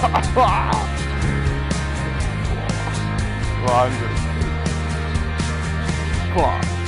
Wahnsinn. clock.